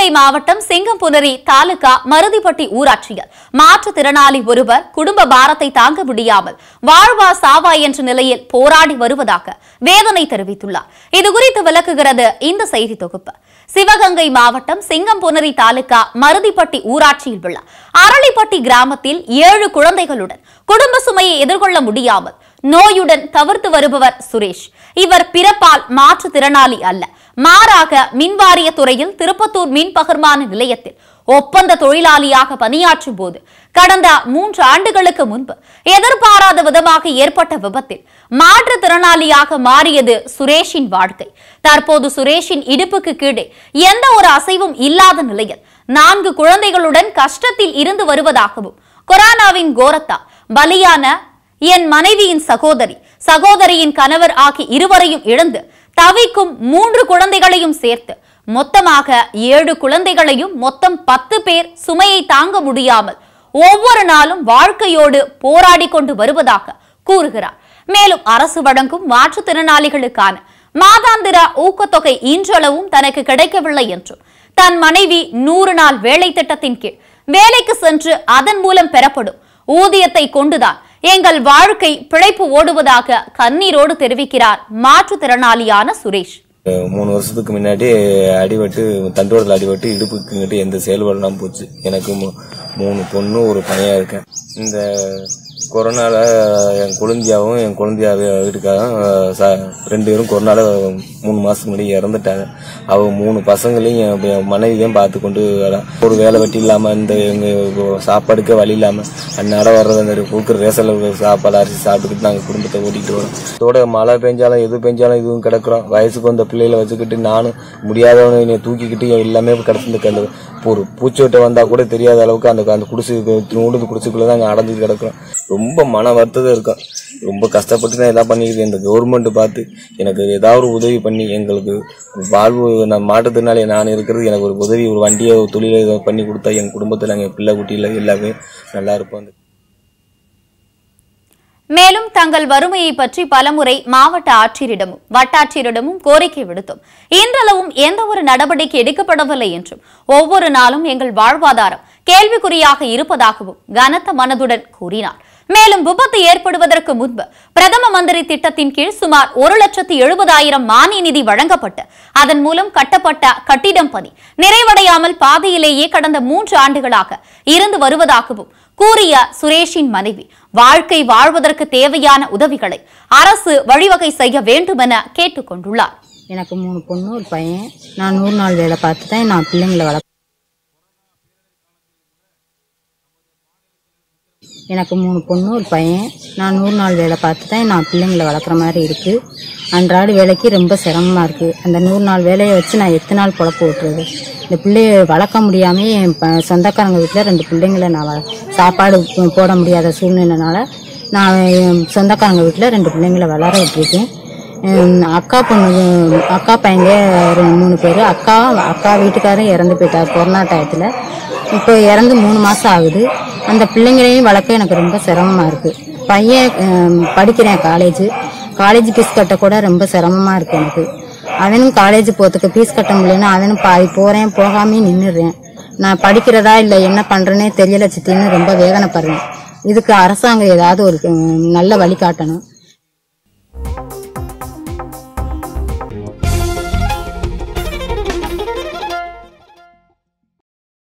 சிவகங்கை மாவட்டம் சிங்கம்புனரி தாலுகா மருதிப்பட்டி ஊராட்சியில் மாற்றுத்திறனாளி ஒருவர் குடும்ப பாரத்தை தாங்க முடியாமல் வாழ்வா சாவா என்ற நிலையில் போராடி வருவதாக வேதனை தெரிவித்துள்ளார். இதுகுறித்து விளக்குகிறது இந்த செய்தி தொகுப்பு. சிவகங்கை மாவட்டம் சிங்கம்புனரி தாலுகா மருதிப்பட்டி ஊராட்சியில் உள்ள அரளிப்பட்டி கிராமத்தில் ஏழு குழந்தைகளுடன் குடும்ப சுமையை எதிர்கொள்ள முடியாமல் நோயுடன் தவிர்த்து வருபவர் சுரேஷ். இவர் பிறப்பால் மாற்றுத்திறனாளி அல்ல. மாறாக மின்வாரிய துறையில் திருப்பத்தூர் மின் பகிர்மான நிலையத்தில் ஒப்பந்த தொழிலாளியாக பணியாற்றும் போது கடந்த மூன்று ஆண்டுகளுக்கு முன்பு எதிர்பாராத விதமாக ஏற்பட்ட விபத்தில் மாற்றுத்திறனாளியாக மாறியது சுரேஷின் வாழ்க்கை. தற்போது சுரேஷின் இடுப்புக்கு கீழே எந்த ஒரு அசைவும் இல்லாத நிலையில் நான்கு குழந்தைகளுடன் கஷ்டத்தில் இருந்து வருவதாகவும் கொரோனாவின் கோரத்தா பலியான என் மனைவியின் சகோதரி. சகோதரியின் கணவர் ஆகிய இருவரையும் இழந்து தவிக்கும் மூன்று குழந்தைகளையும் சேர்த்து மொத்தமாக ஏழு குழந்தைகளையும் மொத்தம் பத்து பேர் சுமையை தாங்க முடியாமல் ஒவ்வொரு நாளும் வாழ்க்கையோடு போராடி கொண்டு வருவதாக கூறுகிறார். மேலும் அரசு வழங்கும் மாற்றுத்திறனாளிகளுக்கான மாதாந்திர ஊக்கத்தொகை இன்றளவும் தனக்கு கிடைக்கவில்லை என்றும் தன் மனைவி நூறு நாள் வேலை திட்டத்தின் கீழ் வேலைக்கு சென்று அதன் மூலம் பெறப்படும் ஊதியத்தை கொண்டுதான் எங்கள் வாழ்க்கை பிழைப்பு ஓடுவதாக கண்ணீரோடு தெரிவிக்கிறார் மாற்றுத்திறனாளியான சுரேஷ். மூணு வருஷத்துக்கு முன்னாடி அடிபட்டு தண்டுவடத்தில் அடிபட்டு இடுப்புக்குங்கிட்டு எந்த செயல்பாடுலாம் போச்சு. எனக்கு மூணு பொண்ணு ஒரு பையன் இருக்கேன். இந்த கொரோனால என் குழந்தையாவும் என் குழந்தையா வீட்டுக்காரும் ச- ரெண்டு பேரும் கொரோனால மூணு மாதத்துக்கு முன்னாடி இறந்துட்டாங்க. அவங்க மூணு பசங்களையும் என் மனைவியும் பார்த்து கொண்டு ஒரு வேலை வெட்டி இல்லாமல் இந்த எங்கள் சாப்பாடுக்கே வழி இல்லாமல் அந்நாட வர்றது அந்த கொடுக்குற ரேஷன்ல சாப்பாடு அரிசி சாப்பிட்டுக்கிட்டு நாங்கள் குடும்பத்தை ஓட்டிகிட்டு வரோம். இதோட மழை பெஞ்சாலும் எது பெஞ்சாலும் இதுவும் கிடக்குறோம். வயசுக்கு வந்த பிள்ளைகளை வச்சுக்கிட்டு நானும் முடியாதவனை என்னை தூக்கிக்கிட்டு எல்லாமே கிடச்சிட்டு அந்த ஒரு பூச்சோட்டை வந்தால் கூட தெரியாத அளவுக்கு அந்த அந்த குடிசை நூடு குடிசைக்குள்ளே தான் அங்கே அடைஞ்சிட்டு கிடக்குறோம். ரொம்ப மன வருத்தம் இருக்கும் ரொம்ப கஷ்டப்பட்டு தான் எதாவது பண்ணிக்கிது இந்த கவர்மெண்ட் பார்த்து எனக்கு ஏதாவது ஒரு உதவி பண்ணி எங்களுக்கு வாழ்வு நான் மாற்றுத்திறனாளி நான் இருக்கிறது எனக்கு ஒரு உதவி ஒரு வண்டியை ஒரு தொழிலை ஏதோ பண்ணி கொடுத்தா என் குடும்பத்தில் எங்கள் பிள்ளை குட்டியில் எல்லாமே நல்லா இருப்போம். மேலும் தங்கள் வறுமையை பற்றி பலமுறை மாவட்ட ஆட்சியரிடமும் வட்டாட்சியரிடமும் கோரிக்கை விடுத்தோம். இன்றளவும் எந்த ஒரு நடவடிக்கை எடுக்கப்படவில்லை என்றும் ஒவ்வொரு நாளும் எங்கள் வாழ்வாதாரம் கேள்விக்குறியாக இருப்பதாகவும் கனத்த மனதுடன் கூறினார். மேலும் விபத்து ஏற்படுவதற்கு முன்பு பிரதம மந்திரி திட்டத்தின் கீழ் சுமார் ஒரு லட்சத்தி எழுபதாயிரம் மானிய நிதி வழங்கப்பட்டு அதன் மூலம் கட்டப்பட்ட கட்டிடம் பணி நிறைவடையாமல் பாதையிலேயே கடந்த மூன்று ஆண்டுகளாக இருந்து வருவதாகவும் கூறிய சுரேஷின் மனைவி வாழ்க்கை வாழ்வதற்கு தேவையான உதவிகளை அரசு வழிவகை செய்ய வேண்டும் என கேட்டுக்கொண்டுள்ளார். எனக்கு மூணு பொண்ணு ஒரு பையன். நான் நூறு நாள் வேலை பார்த்து தான் நான் பிள்ளைங்களை வளர்ப்பேன் எனக்கு மூணு பொண்ணு ஒரு பையன். நான் நூறு நாள் வேலை பார்த்து தான் நான் பிள்ளைங்களை வளர்க்குற மாதிரி இருக்குது அன்றாட வேலைக்கு ரொம்ப சிரமமாக இருக்குது அந்த நூறு நாள் வேலையை வச்சு நான் எத்தனை நாள் பொழப்பு ஓட்டுறது? இந்த பிள்ளைய வளர்க்க முடியாமல் என் ப- சொந்தக்காரங்க வீட்டில் ரெண்டு பிள்ளைங்களை நான் சாப்பாடு போட முடியாத சூழ்நிலைனால நான் என் சொந்தக்காரங்க வீட்டில் ரெண்டு பிள்ளைங்களை வளர விட்டுருக்கேன். அக்கா பொண்ணு அக்கா பையங்க ரெண்டு மூணு பேர். அக்கா அக்கா வீட்டுக்காரரும் இறந்து போயிட்டார். கொரோனா டயத்தில் இப்போ இறந்து மூணு மாதம் ஆகுது. அந்த பிள்ளைங்களையும் வளர்க்க எனக்கு ரொம்ப சிரமமாக இருக்குது பையன் படிக்கிறேன் காலேஜ் காலேஜ் ஃபீஸ் கட்ட கூட ரொம்ப சிரமமாக இருக்குது எனக்கு. அவனும் காலேஜ் போகிறதுக்கு ஃபீஸ் கட்ட முடியலன்னா அவனும் பாதி போகிறேன் போகாமே நின்றுடுறேன் நான் படிக்கிறதா இல்லை என்ன பண்ணுறேனே தெரியல சித்தின்னு ரொம்ப வேதனைப்படுறேன். இதுக்கு அரசாங்கம் ஏதாவது ஒரு நல்ல வழி காட்டணும்.